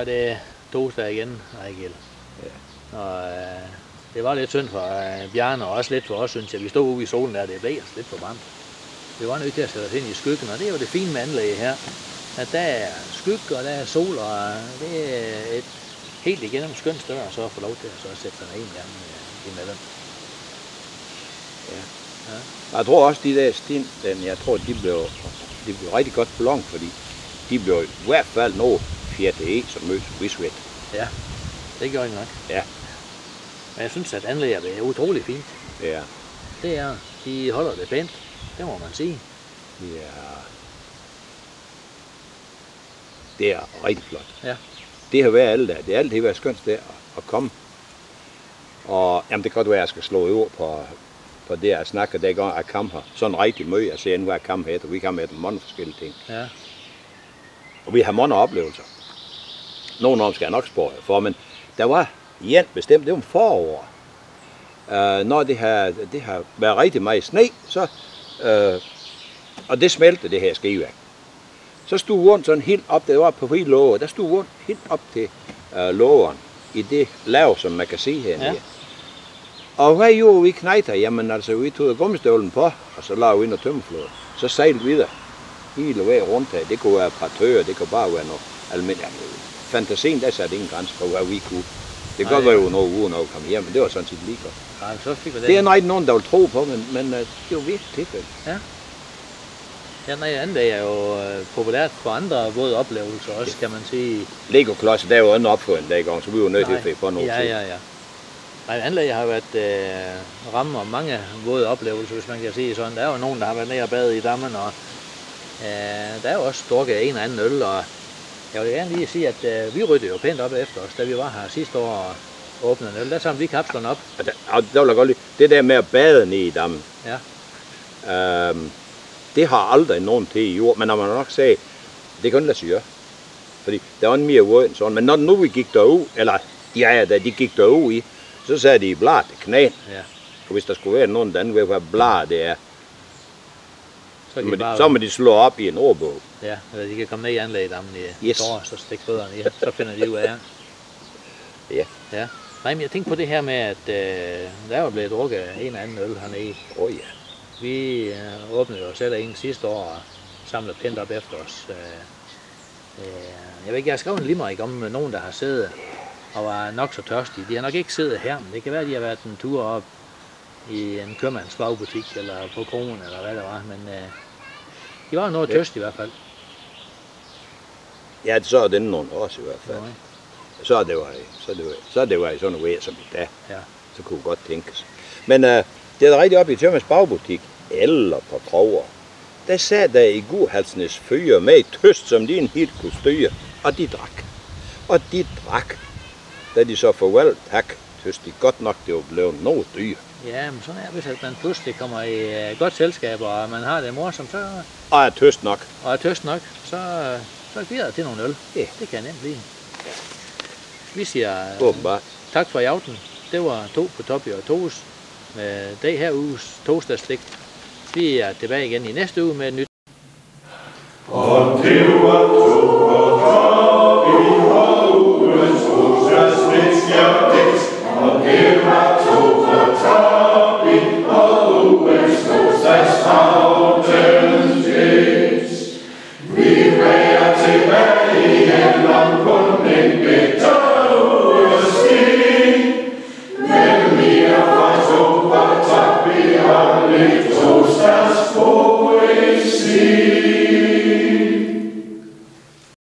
er det torsdag igen, Ejgil. Ja. Og øh, det var lidt synd for øh, Bjarne, og også lidt for os, synes jeg. Vi stod ude i solen der, det blev lidt for varmt. Vi var nødt til at sætte os ind i skyggen, og det er jo det fine med anlægget her. At der er skygge, og der er sol, og det er et helt igennem skønt sted, og så få lov til at så sætte sig ned en gang øh, imellem. Jeg tror også, de der sten, den, jeg tror, de blev, de blev rigtig godt på long, fordi de blev i hvert fald noget fjerde E, som mødte Visvet. Ja, det gjorde I nok. Ja. Men jeg synes, at anlægget er utrolig fint. Ja, Det er, de holder det pænt. Det må man sige. det er, det er rigtig flot. Ja. Det har været alle der. Det har altid været skønt der at, komme. Og jamen, det kan godt være, at jeg skal slå over på, på det, jeg snakker, der gang jeg kom her. Sådan rigtig møde, jeg ser, hvad jeg kom her. Vi kom her mange forskellige ting. Ja. Og vi har mange oplevelser. Nogle dem skal jeg nok spørge jer for, men der var en bestemt, det var om forår. Uh, når det har, det har været rigtig meget sne, så, uh, og det smeltede det her skiværk. Så stod rundt sådan helt op, det var på fri låge, der stod rundt helt op til uh, lågeren i det lav, som man kan se hernede. Ja. Og hvad gjorde vi knejter? Jamen altså, vi tog gummistøvlen på, og så lavede vi ind og tømmerflåde. Så sejlede vi videre hele vejen rundt her. Det kunne være partører, det kunne bare være noget almindeligt. Fantasien, der satte ingen grænse for, hvad vi kunne. Det kan godt Nej. være, jo noget uge, når vi kom hjem, men det var sådan set lige godt. ja så fik den. Det er ikke nogen, der vil tro på, men, men uh, det er jo virkelig tilfælde. Ja, nej, anlæg er jo øh, populært for andre både oplevelser også, kan man sige. Lego-klodser, der er jo andet opført dag gang, så vi var nødt til Nej. at finde på noget. Ja, ja, ja. Nej, anlæg har været øh, ramme om mange våde oplevelser, hvis man kan sige sådan. Der er jo nogen, der har været nede og badet i dammen, og øh, der er jo også drukket en og anden øl, og jeg vil gerne lige sige, at øh, vi ryddede jo pænt op efter os, da vi var her sidste år og åbnede en øl. Der samlede vi kapslerne op. Og der, og der vil jeg godt lide. Det der med at bade ned i dammen, Ja. øhm, det har aldrig nogen til i jord, men når man nok sagde, det kunne lade sig gøre. Fordi der var en mere våd end sådan. Men når nu vi gik derud, eller ja, ja, da de gik derud i, så sagde de blad knæen. Ja. Og hvis der skulle være nogen, der ved, hvad blad det er, Så, kan de bare, så må de slå op i en ordbog. Ja, eller de kan komme ned i anlægget dammen i Yes. yes. år, så stikke fødderne i, så finder de ud af, Ja. Ja. Nej, men jeg tænkte på det her med, at øh, der er jo blevet drukket en anden øl hernede. Åh oh, ja. Vi øh, åbnede jo selv en sidste år og samlede pænt op efter os. Øh, øh, jeg ved ikke, jeg har skrevet en limerick om nogen, der har siddet og var nok så tørstige. De har nok ikke siddet her, men det kan være, at de har været en tur op i en købmands bagbutik, eller på kronen, eller hvad det var. Men øh, de var noget Ja. tørstige i hvert fald. Ja, så er den nogle år i hvert fald. Nej. Så det jo, så det jo, så det jo i sådan noget som i dag. Ja. Så kunne godt tænkes. Men uh, det er rigtig op i Tømmers bagbutik, eller på kroger. Der sad der i Gurhalsnes fyre med et tøst, som de en helt kunne styre, og de drak. Og de drak. Da de så forvalgte tak, tøst de godt nok, det var blevet noget dyr. Ja, men sådan er det, hvis at man pludselig kommer i øh, godt selskab, og man har det morsomt, så, Og er tøst nok. og er tøst nok, så, så bliver der til nogle øl. Ja. Det kan nemt blive. Vi siger øh, Åbenbart. tak for i aften. Det var to på Topi og Tos med det her uges torsdagslik. Vi er tilbage igen i næste uge med et nyt Og det var to og vi har ugens torsdagslik, det